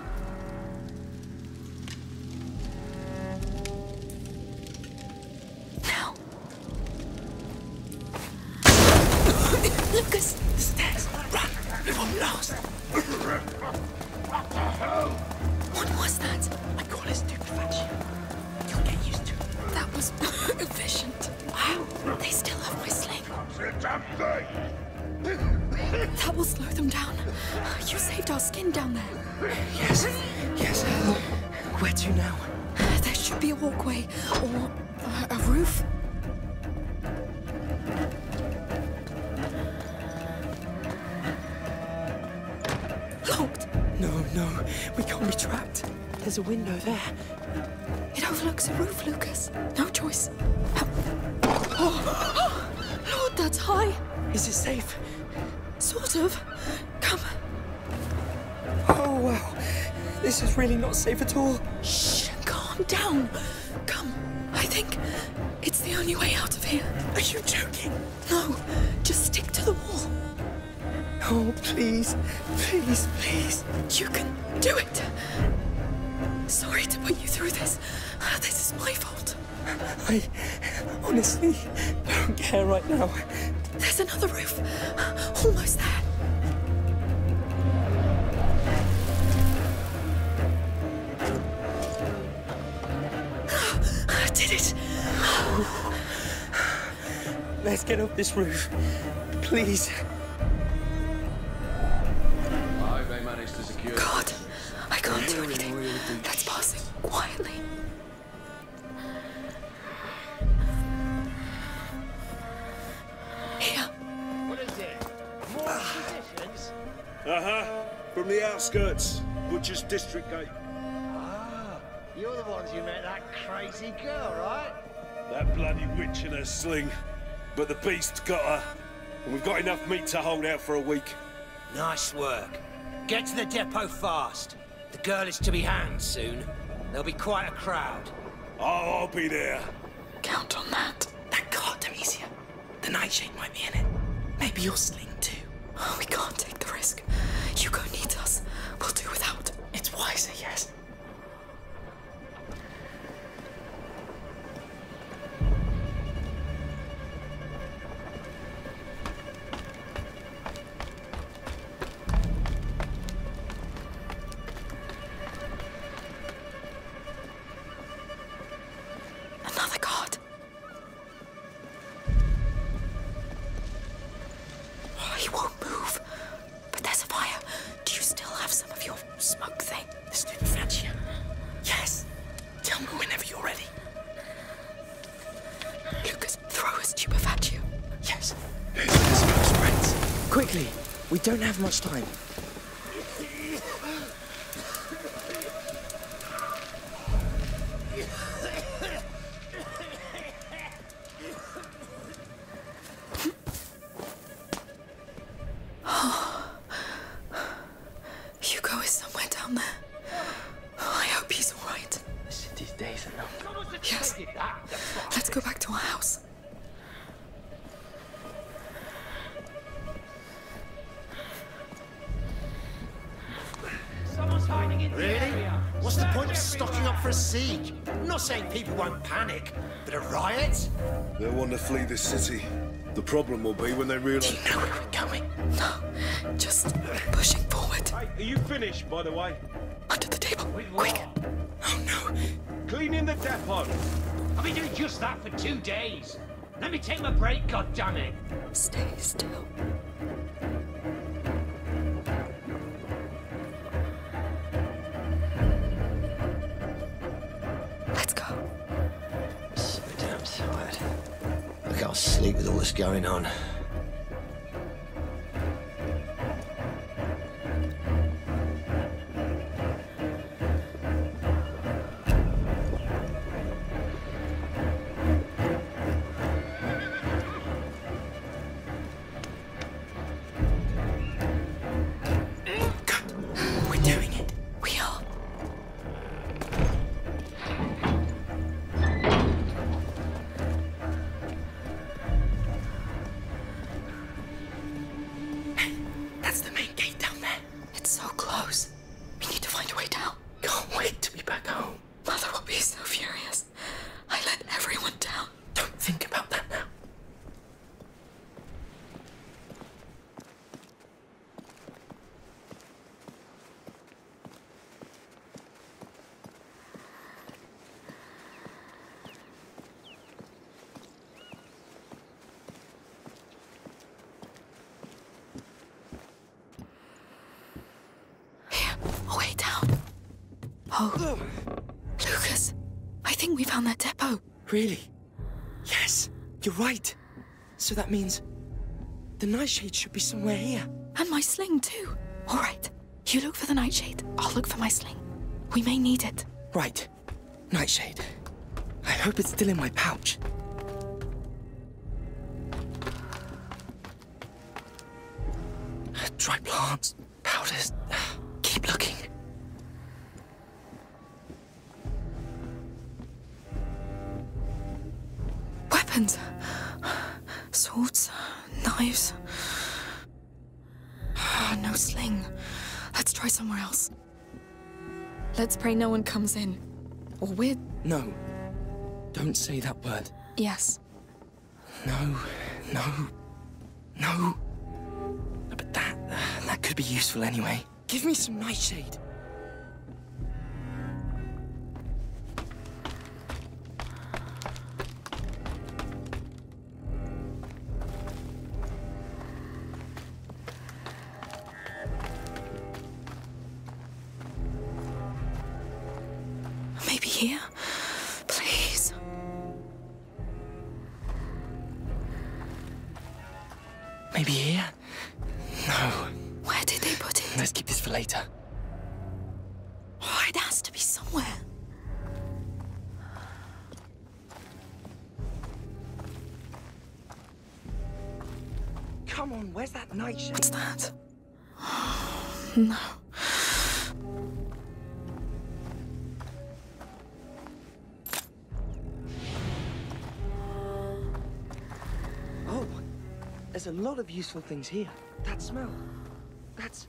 I honestly don't care right now. There's another roof. Almost there. Ah, I did it. Let's get up this roof. Please. I managed to secure. God, I can't do anything. That's passing quietly. Uh-huh. From the outskirts. Butcher's District Gate. Ah, you're the ones who met that crazy girl, right? That bloody witch in her sling. But the beast got her. And we've got enough meat to hold out for a week. Nice work. Get to the depot fast. The girl is to be hanged soon. There'll be quite a crowd. Oh, I'll be there. Count on that. That cart, Amicia. The nightshade might be in it. Maybe your sling too. We can't take the risk. Hugo needs us. We'll do without. It's wiser, yes. This city. The problem will be when they realise... Do you know where we're going? No, just pushing forward. Hey, are you finished, by the way? Under the table. Quick. Oh no. Cleaning the depot. I've been doing just that for two days. Let me take my break, goddammit. Stay still. Going on. Oh, Lucas, I think we found that depot. Really? Yes, you're right. So that means the nightshade should be somewhere here. And my sling, too. All right, you look for the nightshade. I'll look for my sling. We may need it. Right. Nightshade. I hope it's still in my pouch. Pray no one comes in. Or we're. No. Don't say that word. Yes. No, no, no. But that, that could be useful anyway. Give me some nightshade. Lot of useful things here. That smell. That's.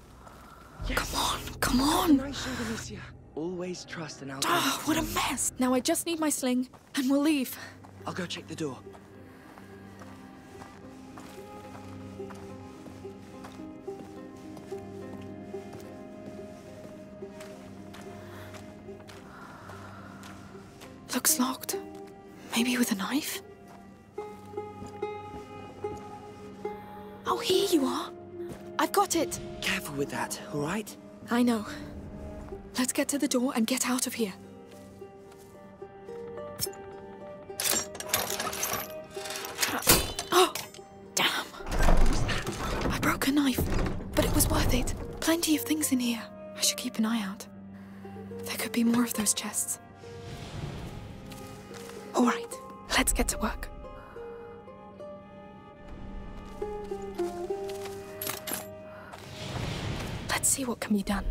Yes. Come on, come on. Nightshade, Alicia. Always trust an alchemist. Ah, what a mess. Now I just need my sling, and we'll leave. I'll go check the door. Looks locked. Maybe with a knife? With that, all right? I know. Let's get to the door and get out of here. Oh, damn. I broke a knife, but it was worth it. Plenty of things in here. I should keep an eye out. There could be more of those chests. All right, let's get to work. See what can be done.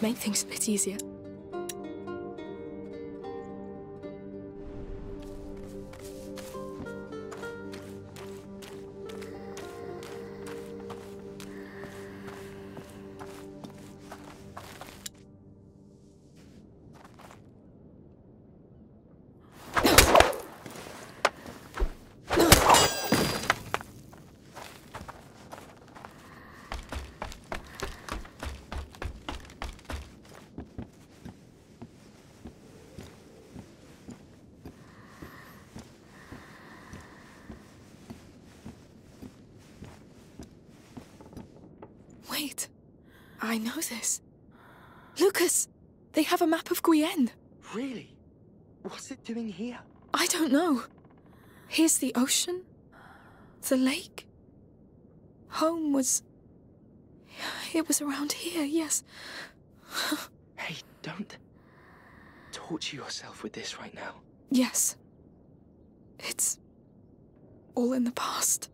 Make things a bit easier. Have a map of Guyenne. Really? What's it doing here? I don't know. Here's the ocean, the lake. Home was. It was around here, yes. hey, don't torture yourself with this right now. Yes. It's all in the past.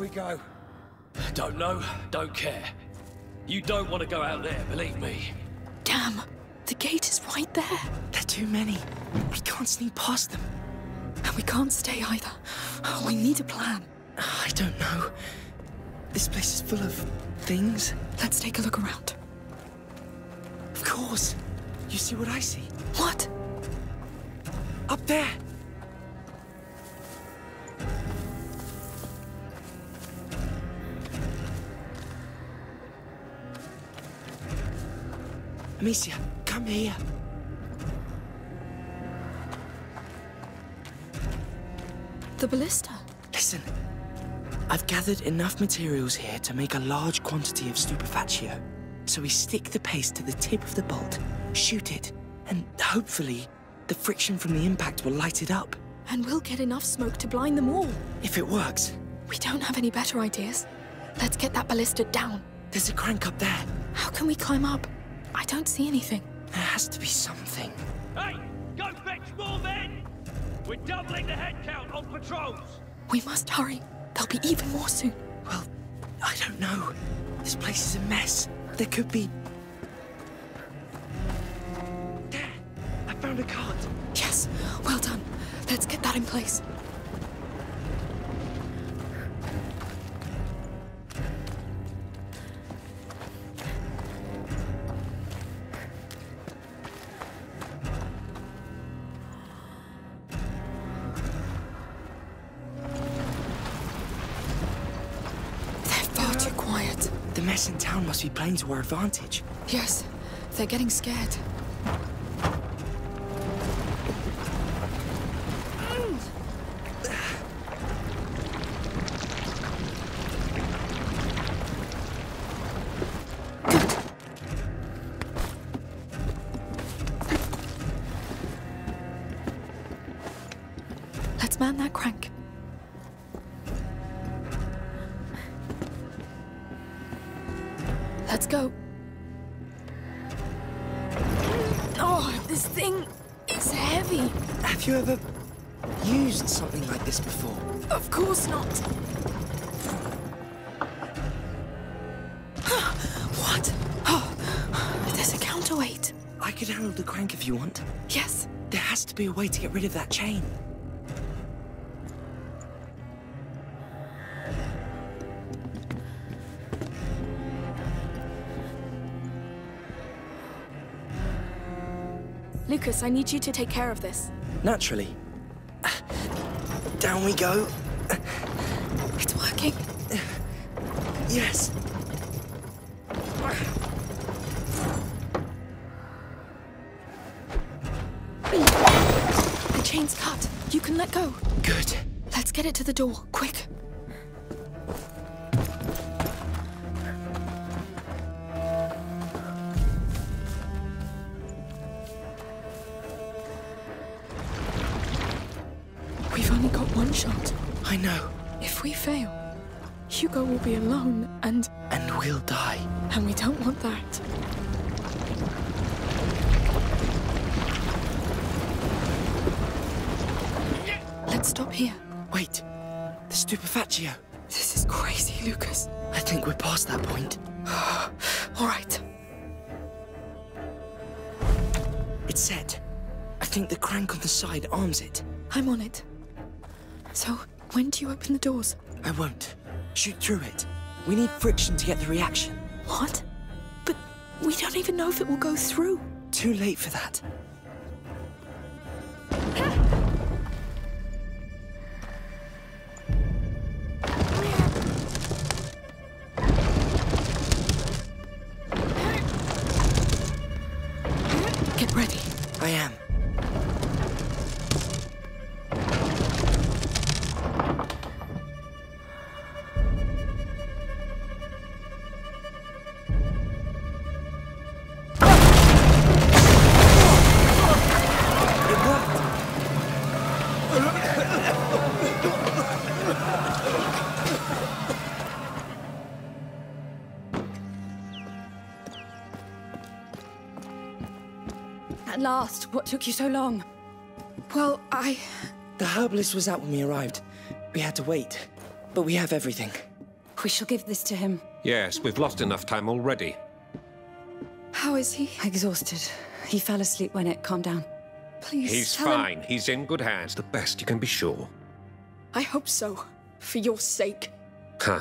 We go? Don't know, don't care. You don't want to go out there, believe me. Damn, the gate is right there. There are too many. We can't sneak past them. And we can't stay either. We need a plan. I don't know. This place is full of things. Let's take a look around. Of course. You see what I see? What? Up there. Amicia, come here. The ballista. Listen. I've gathered enough materials here to make a large quantity of stupefaccio. So we stick the paste to the tip of the bolt, shoot it, and hopefully the friction from the impact will light it up. And we'll get enough smoke to blind them all. If it works. We don't have any better ideas. Let's get that ballista down. There's a crank up there. How can we climb up? I don't see anything. There has to be something. Hey, go fetch more men! We're doubling the head count on patrols! We must hurry. There'll be even more soon. Well, I don't know. This place is a mess. There could be... There! I found a cart. Yes, well done. Let's get that in place. Mess in town must be playing to our advantage. Yes, they're getting scared. Rid of that chain. Lucas, I need you to take care of this. Naturally. Down we go. It's working. Yes. Go. Good. Let's get it to the door, quick. The stupefaccio. This is crazy, Lucas. I think we're past that point. All right. It's set. I think the crank on the side arms it. I'm on it. So, When do you open the doors? I won't. Shoot through it. We need friction to get the reaction. What? But we don't even know if it will go through. Too late for that. At last, what took you so long? Well, I. The herbalist was out when we arrived. We had to wait. But we have everything. We shall give this to him. Yes, we've lost enough time already. How is he? Exhausted. He fell asleep when it calmed down. Please He's tell him- fine. He's in good hands. The best you can be sure. I hope so. For your sake. Huh.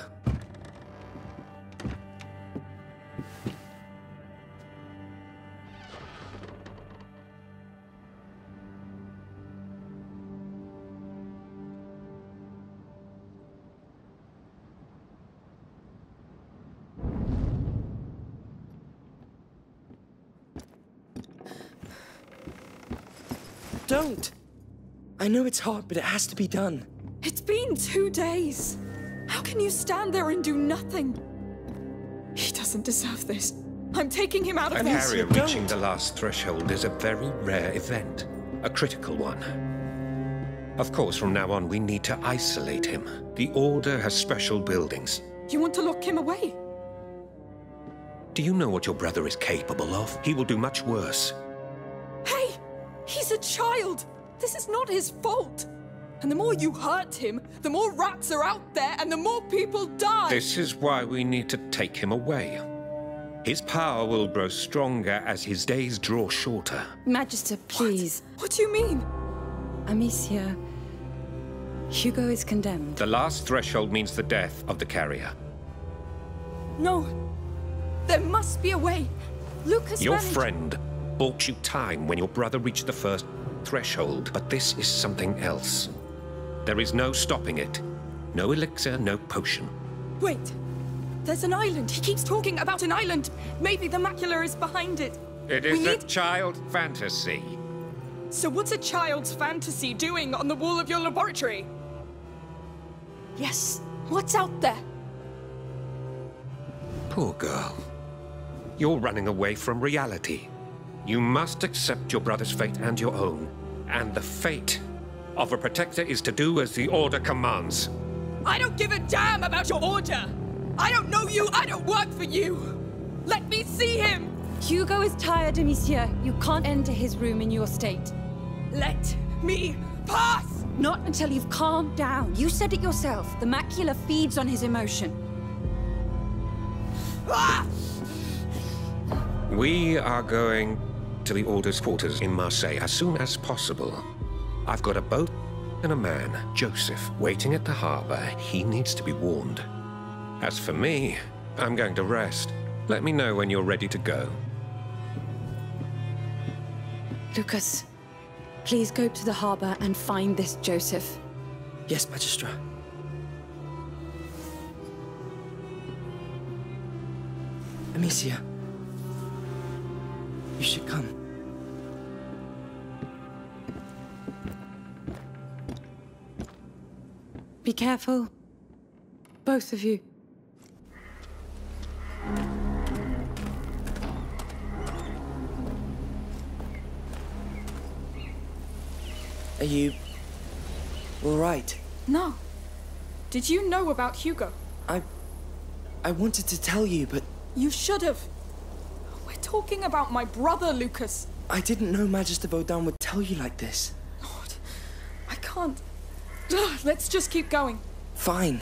Know it's hard, but it has to be done. It's been two days. How can you stand there and do nothing? He doesn't deserve this. I'm taking him out of An this. area reaching the last threshold is a very rare event, a critical one. Of course, from now on, we need to isolate him. The Order has special buildings. You want to lock him away? Do you know what your brother is capable of? He will do much worse. Hey! He's a child! This is not his fault! And the more you hurt him, the more rats are out there and the more people die! This is why we need to take him away. His power will grow stronger as his days draw shorter. Magister, please. What do you mean? Amicia. Hugo is condemned. The last threshold means the death of the carrier. No. There must be a way. Lucas Your managed- friend bought you time when your brother reached the first threshold, but this is something else. There is no stopping it. No elixir, no potion. Wait. There's an island. He keeps talking about an island. Maybe the macula is behind it. It is We a need- child fantasy. So what's a child's fantasy doing on the wall of your laboratory? Yes. What's out there? Poor girl. You're running away from reality. You must accept your brother's fate and your own. And the fate of a protector is to do as the Order commands. I don't give a damn about your order. I don't know you. I don't work for you. Let me see him. Hugo is tired, Amicia. You can't enter his room in your state. Let me pass! Not until you've calmed down. You said it yourself. The macula feeds on his emotion. Ah! We are going to the Order's quarters in Marseille as soon as possible. I've got a boat and a man, Joseph, waiting at the harbor. He needs to be warned. As for me, I'm going to rest. Let me know when you're ready to go. Lucas, please go to the harbor and find this Joseph. Yes, Magistra. Amicia. You should come. Be careful. Both of you. Are you... all right? No. Did you know about Hugo? I... I wanted to tell you, but You should have. Talking about my brother, Lucas. I didn't know Magister Vaudin would tell you like this. Lord, I can't. Let's just keep going. Fine.